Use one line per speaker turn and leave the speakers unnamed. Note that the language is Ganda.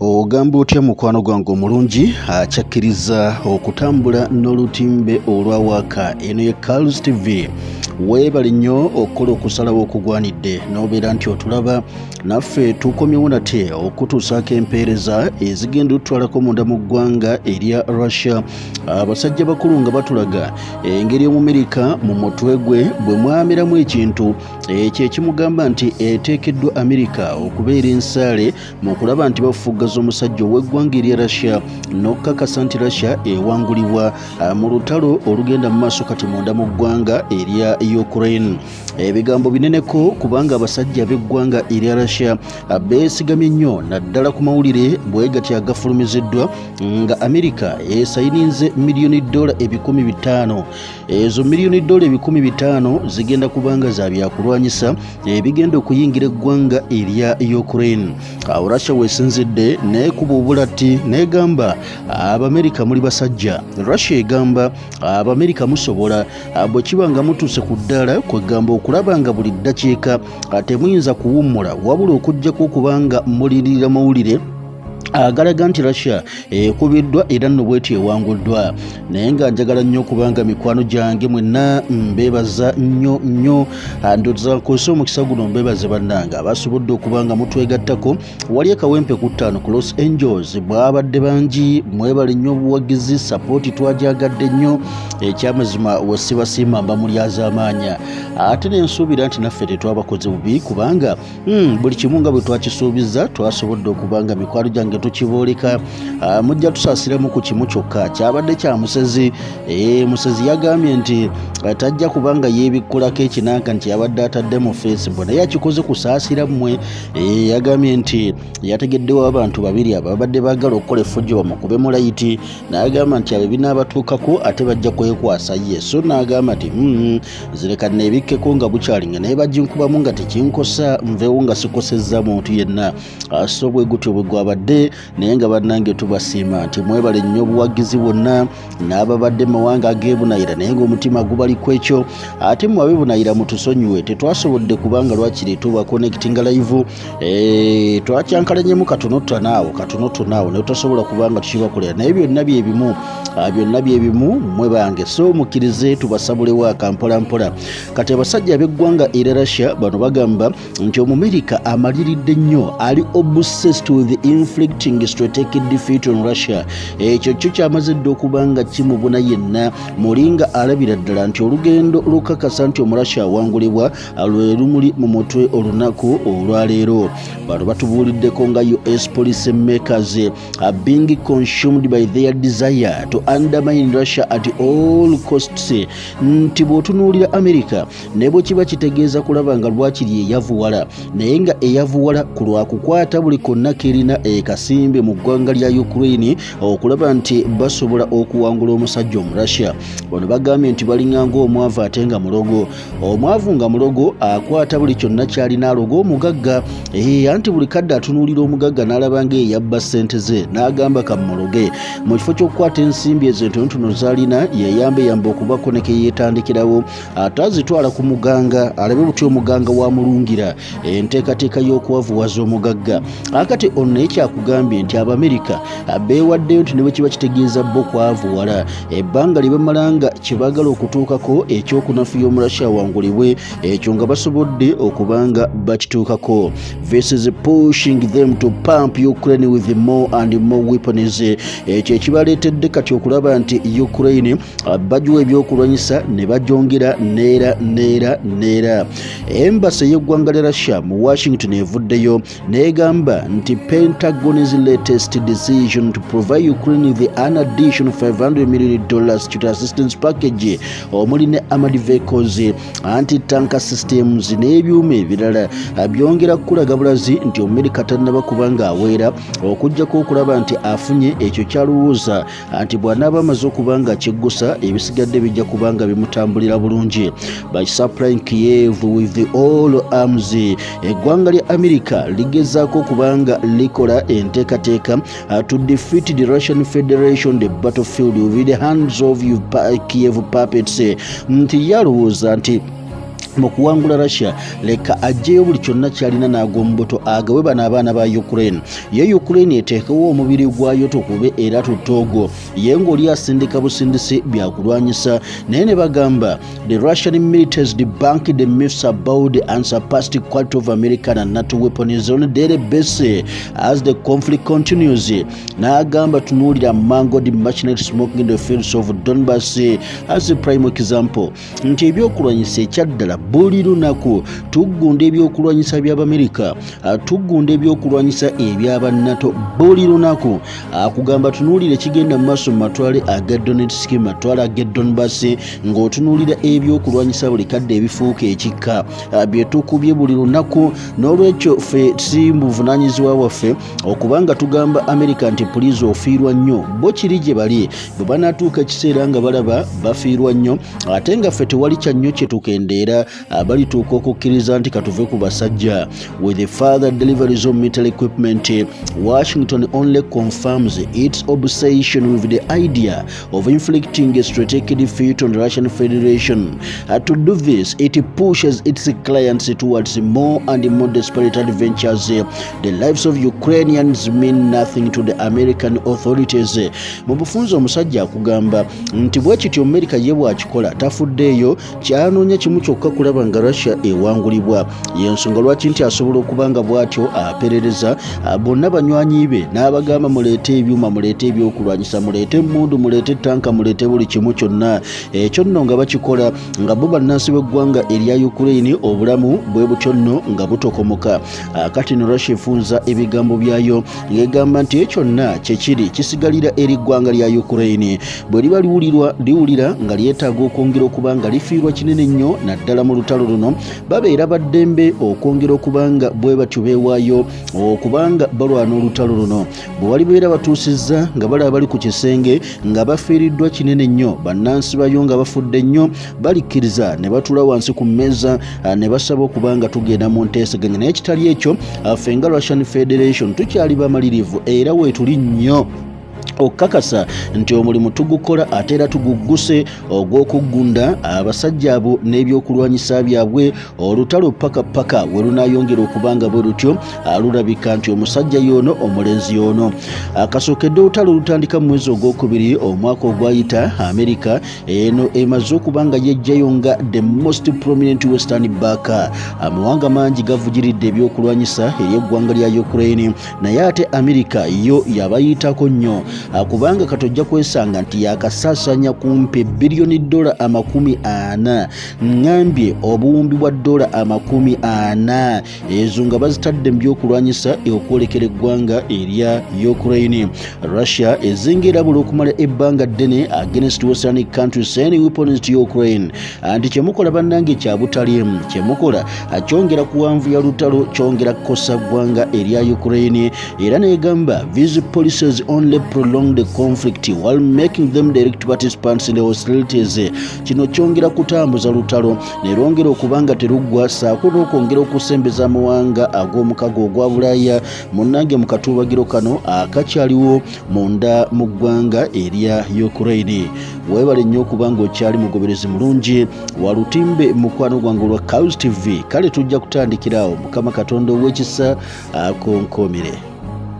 ogamba otya mukwano gwange omulungi? Akyakkiriza okutambula n'olutimbe olwawaka eno ye carls tv weebale nnyo okukola okusalawo okugwanidde. N'obeera nti otulaba naffe tukomyewo nate okutuusaako empeereza ezigenda otutwalako munda mu ggwanga erya russia. Abasajja bakulu nga batulaga engeri omumerika mu mutwe gwe bwe mwameramu ekintu ekyo ekimugamba nti eteekeddwa amerika okubeera ensaale mu kulaba nti bafuggaza omusajja ow'eggwanga erya russia n'okukakasa nti russia ewangulibwa mu lutalo olugenda mu maaso kati munda mu ggwanga erya ukraine ebigambo bineneko kubanga abasajja b'eggwanga erya russia beesigamye nnyo naddala ku mawulire bwe gati agafulumiziddwa nga amerika esayininze miliyoni dola ebikumi bitaano. Ezo miliyoni dola ebikumi bitaano zigenda kubanga za byakulwanyisa ebigenda okuyingira eggwanga erya ukraine. Awo russia weesinzidde neekuba obulati negamba abamerika muli basajja. Russia egamba abamerika musobola. Bwe kiba nga mutuuse ku ddaala kwegamba okulaba nga buli ddakiika temuyinza kuwummula wabula okugjako okubanga mulirira mawulire agalaga nti russia ekubiddwa era nno bweti ewanguddwa. Naye nga njagala nnyo okubanga mikwano gyange mwenna mbeebaza nnyo nnyo. Ndoza nkozesa omukisa guno mbeebaze bannanga. Abasobodde okubanga mutwegattako. Wali akawempe ku ttaano ku los angels bwabadde bangi mwebale nnyo obuwagizi sapooti twajagadde nnyo. Ekyamazima wesibasiima mba mulyazamaanya ate nensuubira nti naffe tetwabakoze bubi kubanga mm, buli kimu nga bwe twakisuubiza twasobodde okubanga mikwano gyange tukibooleka mujja tusaasiramu ku kimu kyokka. Kyabadde kya musezi. Musezi yagambye nti tajja kubanga yeebikkulako ekinanka nti yabadde atadde mu facebook. Naye akikoze kusaasira mmwe yagambye nti yategeddewo abantu babiri ababadde baagala okukola effujjo bamukube mulayiti n'agamba nti abo binaabatuukako ate bajja kwekwasa ye. So n'agamba nti zireka neebikkeko nga bukyalinga naye baginkubamu nga tekinkosa nveewo nga sikosezza muntu yenna. So bwe gutyo bwe gwabadde naye nga bannange tubasiima nti mwebale nnyo obuwagizi bwonna n'ababadde mawanga ag'ebunayira naye ng'omutima gubaliko ekyo. Ate mwe abebunayira mutusonyiwe tetwasobodde kubanga lwakiri tuba connectinga live e, twakyankalanyemu katonotonaawo katonotonaawo naye tutasobola kubanga tukibakolera naye byonna byebimu byonna byebimu mwe bange so mukkirize tubasabulewo akampolampola kati abasajja b'eggwanga era russia bano bagamba nti omumerika amaliridde nnyo ali obsessed with inflicting strategic defeat on russia. Ekyo kyo kyamaze dde okuba nga kimubuna yenna. Mulinga alabira ddala nti olugendo lukakasa nti omurussia awangulibwa lwe lumuli mu mutwe olunaku olwaleero. Bano batubuuliddeko nga us policy makers being consumed by their desire to undermine russia at all costs. Nti bw'otunuulira america ne bwe kiba kitegeeza kulaba nga lwakiri eyavuwala naye nga eyavuwala ku lwakukwata buli konna kerina ekasimbe mu ggwanga lya ukraine okulaba nti basobola okuwangula omusajja omurussia bano bagambye nti balinganga omwavu ate nga mulogo. Omwavu nga mulogo akwata buli kyonna kyalina aloga omugagga anti buli kadde atunuulira omugagga n'alaba nga eyabba ssente ze n'agamba kamuloge mu kifo ky'okukwata ensimbi ezo entonotono z'alina yeyambeyamba okubako ne keyeetandikirawo ate azitwala ku muganga alabe buti omuganga wamulungira enteekateeka y'okuwavuwaza omugagga. Akati ono naye kyakugambye nti abamerika beewaddeyo nti ne bwe kiba kitegeeza bo kwavuwala ebbanga lye bamalanga kyebaagala okutuukako ekyokunafuya omurasha awangulibwe ekyo nga basobodde okubanga bakituukako. Versus pushing them to pump ukraine with more and more weapons. Ekyo ekibaleetedde kati okulaba nti ukraine bagiwa ebyokulwanyisa ne bagyongera neera neera neera. Embasi ey'eggwanga lya russia mu washington evuddeyo neegamba nti pentagon's latest decision to provide ukraine with an additional 500 million dollars to assistance package. Omuli ne armored vehicles anti tanker systems n'ebyuma ebirala. Byongera kukulaga bulazi nti omumerika tannaba kuba nga aweera okugjako okulaba nti afunye ekyo kyalowooza. Nti bw'anaaba amaze okuba nga akiggusa ebisigadde bijja kuba nga bimutambulira bulungi. By supplying kiev with all arms eggwanga lya amerika ligezaako okubanga likola enteekateeka to defeat the russian federation the battlefield with the hands of kiev puppets. Nti yalowooza nti mu kuwangula russia. Leka ajjeyo buli kyonna kyalina n'ag'omubuto agawe bano abaana ba ukraine. Ye ukraine eteekewo omubiri gwayo tukube era tutoogo ye ng'oli asindika busindisi byakulwanyisa naye ne bagamba the russian militaries debunked the myths about the unsurpassed quality of american and nato weapons on daily basis as the conflict continues. N'agamba tunuulira mango the machinery smoking in the fields of donbass as a prime example nti ebyokulwanyisa ekyaddala buli lunaku tuggunda ebyokulwanyisa by'abamerika tuggunda ebyokulwanyisa ebyabanato buli lunaku. Akugamba tunuulira ekigenda mu maaso mu matwale aga donetsk matwale aga donbass ng'otunuulira ebyokulwanyisa buli kadde ebifuuka ekikka. Byetukubye buli lunaku n'olwekyo ffe si muvunanyizibwa waffe okuba nga tugamba amerika nti pulizi ofiirwa nnyo. Bo kiri gye bali bwe banaatuuka ekiseera nga balaba bafiirwa nnyo ate nga ffe tewali kya nnyo kye tukendeera balituuka okukkiriza nti katuve ku basajja. With the further deliveries of military equipment washington only confirms its obsession with the idea of inflicting a strategic defeat on the russian federation. To do this it pushes its clients towards more and more desperate adventures. The lives of ukrainians mean nothing to the american authorities. Mu bufunzi omusajja akugamba nti bwe kityo amerika ye bwakikola tafuddeeyo kyanoonya kimu kyokka kulaba nga russia ewangulibwa. Yensonga lwaki nti asobola okuba nga bw'atyo aperereza bonna banywanyi be n'abagamba muleete ebyuma muleete ebyokulwanyisa muleete emundu muleete tanka muleete buli kimu kyonna. Ekyo nno nga bakikola nga bo bannansi b'eggwanga erya ukraine obulamu bwe butyo nno nga butokomoka. Kati no russia efunza ebigambo byayo ng'egamba nti ekyonna kyekiri kisigalira eri ggwanga lya ukraine. Bwe liba liwulirwa liwulira nga lyetaaga okwongera okuba nga lifiirwa kinene nnyo naddala mu lutalo luno babeera baddembe okwongera okuba nga bwe batyo beewaayo okubanga balwana olutalo luno. Bwe walibeera batuusizza nga bali ku kisenge nga bafiiriddwa kinene nnyo bannansi bayo nga bafudde nnyo balikkiriza ne batula wansi ku mmeeza ne basaba okuba nga tugenda mu nteeseganya. Naye kitali ekyo ffe nga russian federation tukyali bamalirivu era weetuli nnyo okukakasa nti omulimu tugukola ate era tugugguse ogw'okuggunda abasajja abo n'ebyokulwanyisa byabwe olutalo paka paka we lunayongera okuba nga bwe lutyo lulabika nti omusajja yoono omulenzi yoono akasookedde olutalo olutandika mu mwezi ogwokubiri omwaka ogwayita amerika eno emaze okuba nga yejjayo nga the most prominent western back amawanga mangi gavugiridde ebyokulwanyisa ery'eggwanga lya ukraine. Naye ate amerika yo yabayitako nnyo kubanga katojja kwesanga nti yakasaasanya kumpi biliyoni dola amakumi ana. Ŋŋambye obuwumbi bwa dola amakumi ana. Ezo nga bazitadde mu byokulwanyisa okwolekera eggwanga erya ukraine. Russia ezingira buli okumala ebbanga ddene against western countries any weapons to ukraine. Nti kyemukola bannange kyabutali kyemukola kyongera kuwanvuya lutalo kyongera kukosa ggwanga erya ukraine. Era negamba these policies only prolong the conflict while making them direct participants in the hostilities. Kino kyongera kutambuza lutalo nerwongera okuba nga teruggwa saako n'okwongera okusembeza amawanga ag'omukago ogwa bulaaya munnange mu katuubagiro kano akakyaliwo munda mu ggwanga erya ukraine. Weebale nnyo okuba nga okyali mugoberezi mulungi walutimbe mukwano gwange olwa caus tv kale tujja kutandikirawo mukama katonda ow'ekisa akonkomere